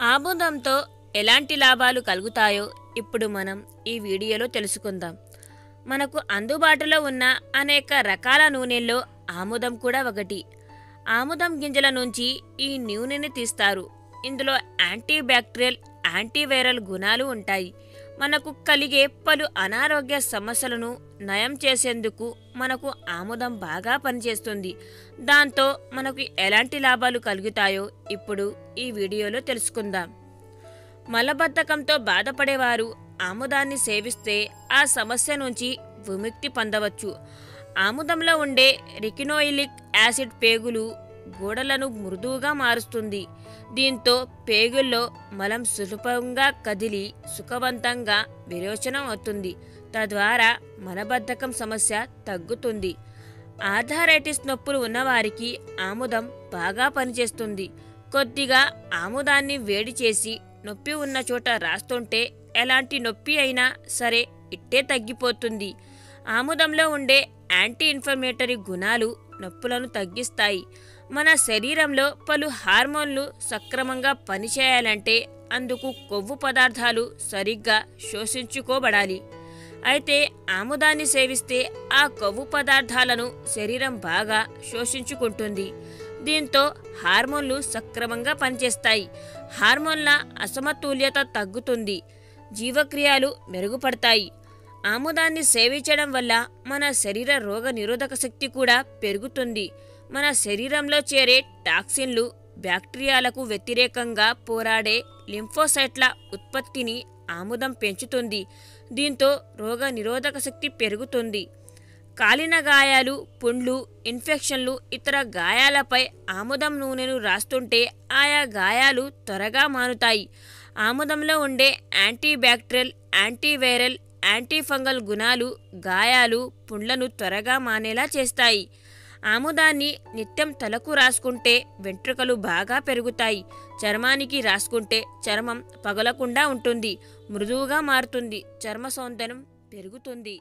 ఆముదంతో ఎలాంటి లాభాలు కలుగుతాయో ఇప్పుడు మనం ఈ వీడియోలో తెలుసుకుందాం. మనకు అందుబాటులో ఉన్న అనేక రకాల నూనెల్లో ఆముదం కూడా ఒకటి. ఆముదం గింజల నుంచి ఈ నూనెని తీస్తారు. ఇందులో యాంటీ బ్యాక్టీరియల్ యాంటీవైరల్ గుణాలు ఉంటాయి. మనకు కలిగే పలు అనారోగ్య సమస్యలను నయం చేసేందుకు మనకు ఆముదం బాగా పనిచేస్తుంది. దాంతో మనకు ఎలాంటి లాభాలు కలుగుతాయో ఇప్పుడు ఈ వీడియోలో తెలుసుకుందాం. మలబద్ధకంతో బాధపడేవారు ఆముదాన్ని సేవిస్తే ఆ సమస్య నుంచి విముక్తి పొందవచ్చు. ఆముదంలో ఉండే రికినోయిలిక్ యాసిడ్ పేగులు గోడలను మృదువుగా మారుస్తుంది. దీంతో పేగుల్లో మలం సులభంగా కదిలి సుఖవంతంగా విరోచనం అవుతుంది. తద్వారా మలబద్ధకం సమస్య తగ్గుతుంది. ఆర్థరైటిస్ నొప్పులు ఉన్నవారికి ఆముదం బాగా పనిచేస్తుంది. కొద్దిగా ఆముదాన్ని వేడి చేసి నొప్పి ఉన్న చోట రాస్తుంటే ఎలాంటి నొప్పి అయినా సరే ఇట్టే తగ్గిపోతుంది. ఆముదంలో ఉండే యాంటీ ఇన్ఫ్లమేటరీ గుణాలు నొప్పులను తగ్గిస్తాయి. మన శరీరంలో పలు హార్మోన్లు సక్రమంగా పనిచేయాలంటే అందుకు కొవ్వు పదార్థాలు సరిగ్గా శోషించుకోబడాలి. అయితే ఆముదాన్ని సేవిస్తే ఆ కొవ్వు పదార్థాలను శరీరం బాగా శోషించుకుంటుంది. దీంతో హార్మోన్లు సక్రమంగా పనిచేస్తాయి. హార్మోన్ల అసమతుల్యత తగ్గుతుంది. జీవక్రియలు మెరుగుపడతాయి. ఆముదాన్ని సేవించడం వల్ల మన శరీర రోగ నిరోధక శక్తి కూడా పెరుగుతుంది. మన శరీరంలో చేరే టాక్సిన్లు బ్యాక్టీరియాలకు వ్యతిరేకంగా పోరాడే లింఫోసైట్ల ఉత్పత్తిని ఆముదం పెంచుతుంది. దీంతో రోగ నిరోధక శక్తి పెరుగుతుంది. కాలిన గాయాలు పుండ్లు ఇన్ఫెక్షన్లు ఇతర గాయాలపై ఆముదం నూనెను రాస్తుంటే ఆయా గాయాలు త్వరగా మానుతాయి. ఆముదంలో ఉండే యాంటీబ్యాక్టీరియల్ యాంటీవైరల్ యాంటీఫంగల్ గుణాలు గాయాలు పుండ్లను త్వరగా మానేలా చేస్తాయి. ఆముదాన్ని నిత్యం తలకు రాసుకుంటే వెంట్రుకలు బాగా పెరుగుతాయి. చర్మానికి రాసుకుంటే చర్మం పగలకుండా ఉంటుంది. మృదువుగా మారుతుంది. చర్మ సౌందర్యం పెరుగుతుంది.